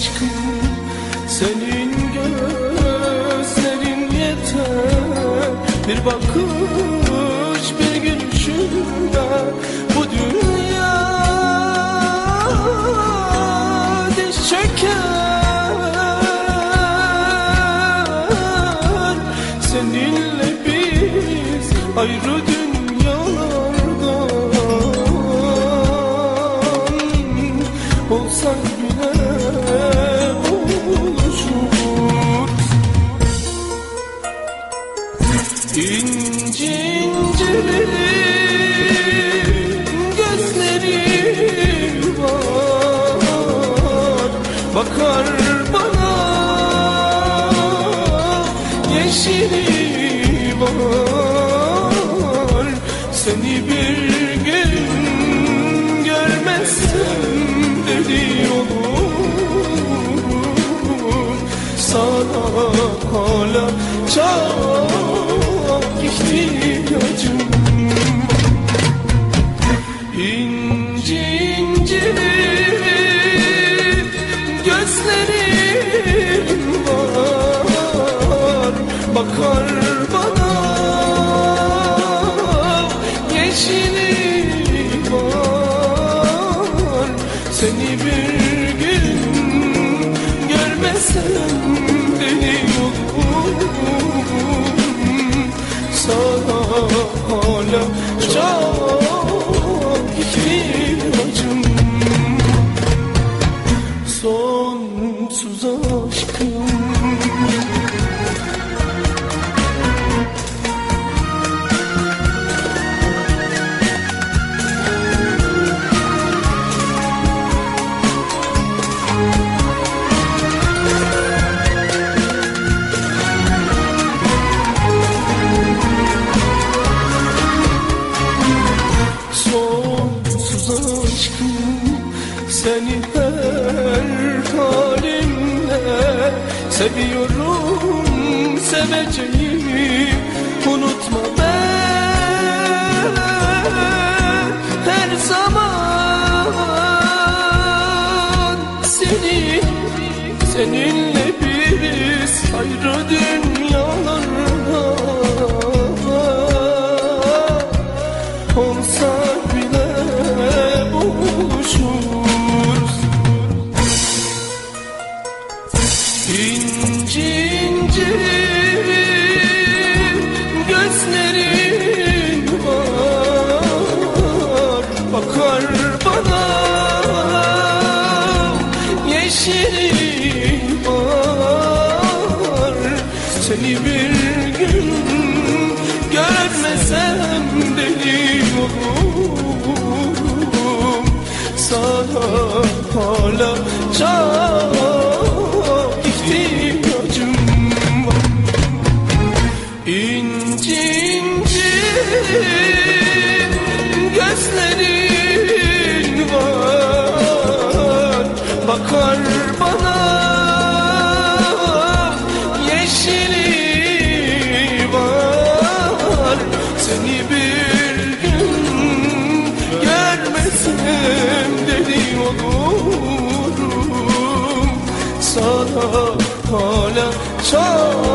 aşkım. Senin gözlerin yeter. Bir bakış bir gülüşünle Bu dünya diş çeker. Seninle biz ayrı Olsak bile İnci inci gözleri var. Bakar bana yeşili var. Seni bir gün görmezsem deli Sana hala çok Her halimle seviyorum Seveceğim unutma ben Her zaman. Seni Seninle biz ayrı dünyalarda Olsak İnci inci gözlerin var. Bakar bana yeşili var. Seni bir gün görmesem deli Sana hala çok Sana hala çok